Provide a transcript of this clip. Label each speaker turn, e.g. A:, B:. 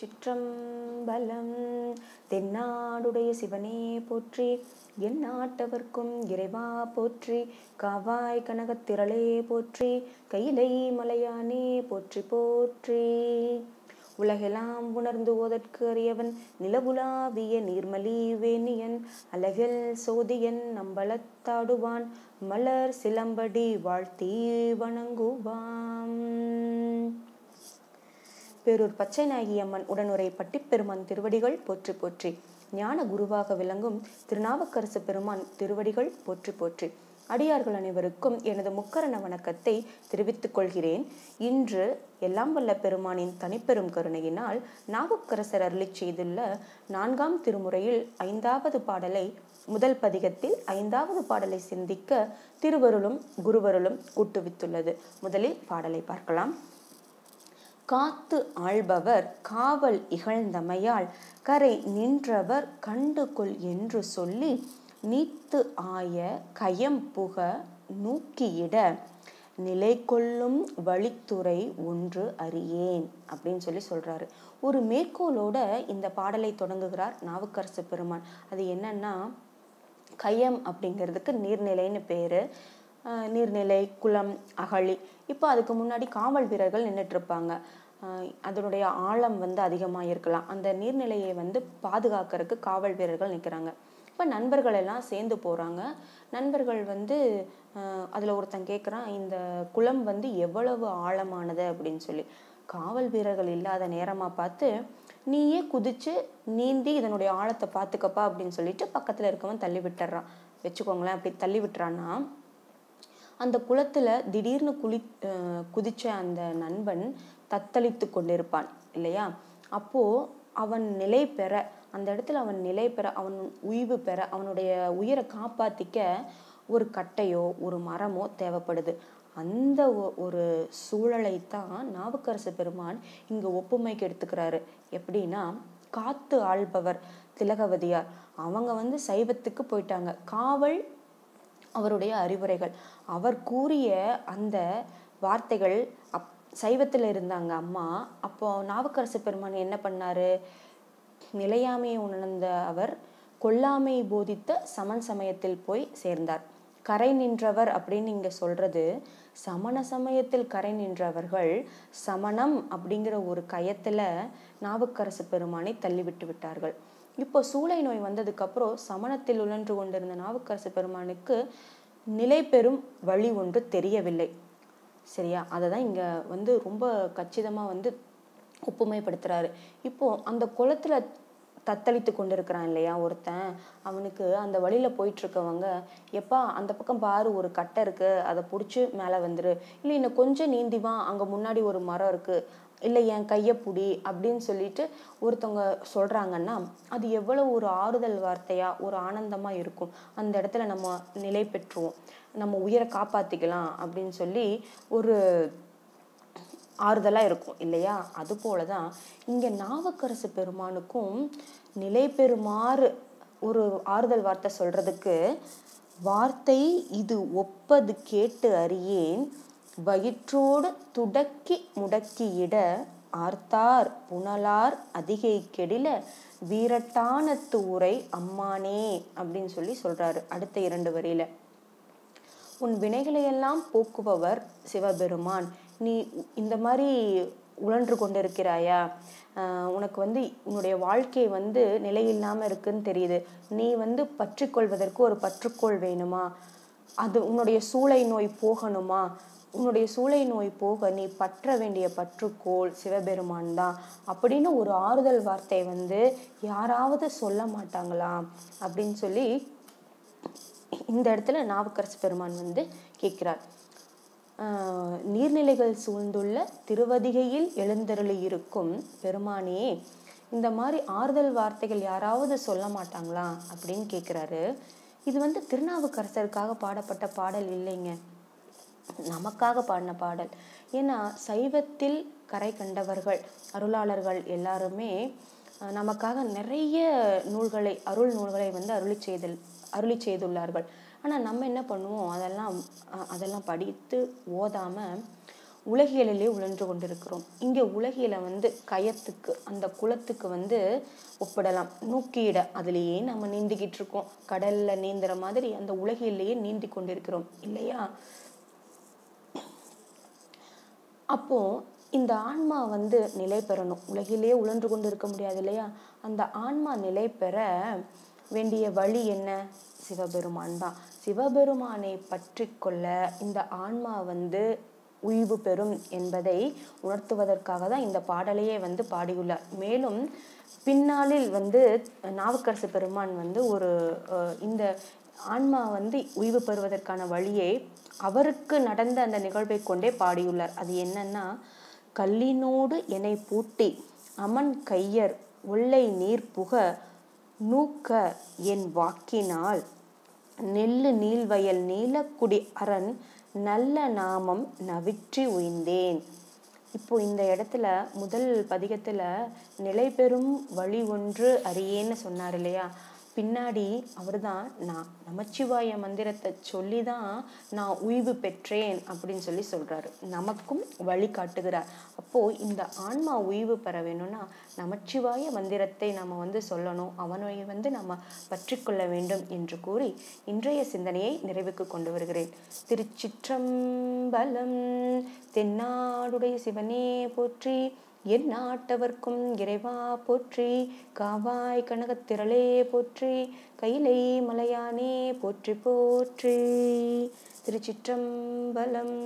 A: சிற்றம்பலம். தென்னாடுடைய சிவனே போற்றி என் நாட்டவர்க்கும் இறைவா போற்றி காவாய் கனகத்திரளே போற்றி கையிலை மலையானே போற்றி போற்றி. உலகெல்லாம் உணர்ந்து ஓதற்கு அறியவன் நிலவுலாவிய நீர்மலி வேணியன் அழகில் சோதியன் நம்பளத்தாடுவான் மலர் சிலம்படி வாழ்த்தி வணங்குவான். பேரூர் பச்சை நாயகி அம்மன் உடனுரை பட்டிப்பெருமான் திருவடிகள் போற்றி போற்றி. ஞான குருவாக விளங்கும் திருநாவுக்கரசு பெருமான் திருவடிகள் போற்றி போற்றி. அடியார்கள் அனைவருக்கும் எனது முக்கரண வணக்கத்தை தெரிவித்துக் கொள்கிறேன். இன்று எல்லாம் வல்ல பெருமானின் தனிப்பெரும் கருணையினால் நாவுக்கரசர் அருளி செய்துள்ள நான்காம் திருமுறையில் ஐந்தாவது பாடலை முதல் பதிகத்தில் ஐந்தாவது பாடலை சிந்திக்க திருவருளும் குருவருளும் கூட்டுவித்துள்ளது முதலில் பாடலை பார்க்கலாம். காத்து ஆள்பவர் காவல் இகழ்ந்தமையால் கரை நின்றவர் கண்டு கொள் என்று சொல்லி நீத்து ஆய கயம் புக நூக்கியிட நிலை கொள்ளும் வழித்துறை ஒன்று அறியேன் அப்படின்னு சொல்லி சொல்கிறாரு ஒரு மேற்கோளோட இந்த பாடலை தொடங்குகிறார் நாவுக்கரசு பெருமான். அது என்னன்னா கயம் அப்படிங்கிறதுக்கு நீர்நிலைன்னு பேர். நீர்நிலை குளம் அகழி. இப்போ அதுக்கு முன்னாடி காவல் வீரர்கள் நின்றுட்டு இருப்பாங்க. அதனுடைய ஆழம் வந்து அதிகமாக இருக்கலாம் அந்த நீர்நிலையை வந்து பாதுகாக்கிறதுக்கு காவல் வீரர்கள் நிற்கிறாங்க இப்போ நண்பர்கள் எல்லாம் சேர்ந்து போகிறாங்க நண்பர்கள் வந்து அதில் ஒருத்தன் கேட்குறான் இந்த குளம் வந்து எவ்வளவு ஆழமானது? அப்படின்னு சொல்லி. காவல் வீரர்கள் இல்லாத நேரமாக பார்த்து நீயே குதிச்சு நீந்தி இதனுடைய ஆழத்தை பார்த்துக்கப்பா அப்படின்னு சொல்லிட்டு பக்கத்தில் இருக்கவன் தள்ளி விட்டுறான். வச்சுக்கோங்களேன் அப்படி தள்ளி விட்டுறான்னா அந்த குளத்தில் திடீர்னு குளி குதித்த குதிச்ச அந்த நண்பன் தத்தளித்து கொண்டிருப்பான் இல்லையா? அப்போ அவன் நிலை பெற அந்த இடத்துல அவன் நிலை பெற அவன் உய்வு பெற அவனுடைய உயிரை காப்பாத்திக்க ஒரு கட்டையோ ஒரு மரமோ தேவைப்படுது. அந்த ஒரு சூழலை தான் நாவுக்கரசு பெருமான் இங்க ஒப்புமைக்கு எடுத்துக்கிறாரு. எப்படின்னா காத்து ஆள்பவர் திலகவதியார். அவங்க வந்து சைவத்துக்கு போயிட்டாங்க. காவல் அவருடைய அறிவுரைகள். அவர் கூறிய அந்த வார்த்தைகள் அப் சைவத்தில் இருந்தாங்க அம்மா அப்போ நாவுக்கரசு பெருமான் என்ன பண்ணாரு? நிலையாமையை உணர்ந்த அவர் கொல்லாமை போதித்த சமன் சமயத்தில் போய் சேர்ந்தார். கரை நின்றவர் அப்படின்னு இங்கே சொல்றது சமண சமயத்தில் கரை நின்றவர்கள் சமணம் அப்படிங்கிற ஒரு கயத்தில் நாவுக்கரசு பெருமானை தள்ளிவிட்டு விட்டார்கள். இப்போ சூளை நோய் வந்ததுக்கப்புறம் சமணத்தில் உழன்று கொண்டிருந்த நாவுக்கரசு பெருமானுக்கு நிலை பெறும் வழி ஒன்று தெரியவில்லை. சரியா? அதை தான் இங்கே வந்து ரொம்ப கச்சிதமாக வந்து ஒப்புமைப்படுத்துறாரு. இப்போ அந்த குளத்துல தத்தளித்து கொண்டிருக்கிறான் இல்லையா ஒருத்தன்? அவனுக்கு அந்த வழியில போயிட்டு இருக்கவங்க எப்பா அந்த பக்கம் பாரு ஒரு கட்டை இருக்கு அதை பிடிச்சி மேலே வந்துரு. இல்லை இன்னும் கொஞ்சம் நீந்தி வா முன்னாடி ஒரு மரம் இருக்கு. இல்லை என் கையை பிடி அப்படின்னு சொல்லிட்டு ஒருத்தவங்க சொல்றாங்கன்னா அது எவ்வளவு ஒரு ஆறுதல் வார்த்தையாக ஒரு ஆனந்தமா இருக்கும். அந்த இடத்துல நம்ம நிலை பெற்றுவோம். நம்ம உயிரை காப்பாற்றிக்கலாம் அப்படின்னு சொல்லி ஒரு ஆறுதலாக இருக்கும் இல்லையா? அது போலதான் இங்கே நாவுக்கரசு பெருமானுக்கும் நிலை பெறுமாறு ஒரு ஆறுதல் வார்த்தை சொல்றதுக்கு வார்த்தை இது ஒப்பது கேட்டு அறியேன் வயிற்றோடு துடக்கி முடக்கியிட ஆர்த்தார் புனலார் அதிகை கெடில வீரட்டானத்து உரை அம்மானே அப்படின்னு சொல்லி சொல்றாரு அடுத்த இரண்டு வரியில. உன் வினைகளையெல்லாம் போக்குபவர் சிவபெருமான். நீ இந்த மாதிரி உழன்று கொண்டிருக்கிறாயா? ஆஹ் உனக்கு வந்து உன்னுடைய வாழ்க்கை வந்து நிலையில்லாம இருக்குன்னு தெரியுது. நீ வந்து பற்றிக்கொள்வதற்கு ஒரு பற்றுக்கோள் வேணுமா? அது உன்னுடைய சூளை நோய் போகணுமா? உன்னுடைய சூளை நோய் போக நீ பற்ற வேண்டிய பற்றுக்கோள் சிவபெருமான் தான் அப்படின்னு ஒரு ஆறுதல் வார்த்தை வந்து யாராவது சொல்ல மாட்டாங்களா அப்படின்னு சொல்லி இந்த இடத்துல நாவுக்கரசு பெருமான் வந்து கேட்கிறார். நீர்நிலைகள் சூழ்ந்துள்ள திருவதிகையில் எழுந்தருளி இருக்கும் பெருமானே இந்த மாதிரி ஆறுதல் வார்த்தைகள் யாராவது சொல்ல மாட்டாங்களா அப்படின்னு கேட்குறாரு. இது வந்து திருநாவுக்கரசருக்காக பாடப்பட்ட பாடல் இல்லைங்க. நமக்காக பாடின பாடல். ஏன்னா சைவத்தில் கரை கண்டவர்கள் அருளாளர்கள் எல்லாருமே நமக்காக நிறைய நூல்களை அருள் நூல்களை வந்து அருளி செய்தல் அருளி செய்துள்ளார்கள். ஆனால் நம்ம என்ன பண்ணுவோம்? அதெல்லாம் அதெல்லாம் படித்து ஓதாமல் உலகியலிலே உழன்று கொண்டிருக்கிறோம். இங்கே உலகியலை வந்து கயத்துக்கு அந்த குலத்துக்கு வந்து ஒப்பிடலாம். நூக்கியிட அதுலேயே நம்ம நீந்திக்கிட்டு இருக்கோம். கடல்ல நீந்துற மாதிரி அந்த உலகிலேயே நீந்தி கொண்டிருக்கிறோம். இல்லையா? அப்போது இந்த ஆன்மா வந்து நிலை பெறணும். உலகிலேயே உழன்று கொண்டு இருக்க முடியாது இல்லையா? அந்த ஆன்மா நிலை பெற வேண்டிய வழி என்ன? சிவபெருமான் தான். சிவபெருமானை பற்றி கொள்ள இந்த ஆன்மா வந்து உய்வு பெறும் என்பதை உணர்த்துவதற்காக தான் இந்த பாடலையே வந்து பாடியுள்ளார். மேலும் பின்னாளில் வந்து நாவுக்கரசு பெருமான் வந்து ஒரு இந்த ஆன்மா வந்து உய்வு பெறுவதற்கான வழியை அவருக்கு நடந்த அந்த நிகழ்வை கொண்டே பாடியுள்ளார். அது என்னன்னா கல்லினோடு என்னை பூட்டி அமன் கையர் உள்ளை நீர் புக நூக்க என் வாக்கினால். நெல்லு நீள்வயல் நீலக்குடி அரண் நல்ல நாமம் நவிற்றி உய்ந்தேன். இப்போ இந்த இடத்துல முதல் பதிகத்தில் நிலை பெறும் வழி ஒன்று அறியேன்னு சொன்னார் இல்லையா? பின்னாடி அவர் தான் நான் நமச்சிவாய மந்திரத்தை சொல்லி தான் நான் உய்வு பெற்றேன் அப்படின்னு சொல்லி சொல்கிறாரு நமக்கும் வழி காட்டுகிறார். அப்போது இந்த ஆன்மா உய்வு பெற வேணும்னா நமச்சிவாய மந்திரத்தை நம்ம வந்து சொல்லணும். அவனை வந்து நம்ம பற்றிக்கொள்ள வேண்டும் என்று கூறி இன்றைய சிந்தனையை நிறைவுக்கு கொண்டு வருகிறேன். திருச்சிற்றம்பலம் தென்னாடுடைய சிவனே போற்றி என் நாட்டவர்க்கும் இறைவா போற்றி காவாய் கனகத்திரளே போற்றி கைலை மலையானே போற்றி போற்றி. திருச்சிற்றம்பலம்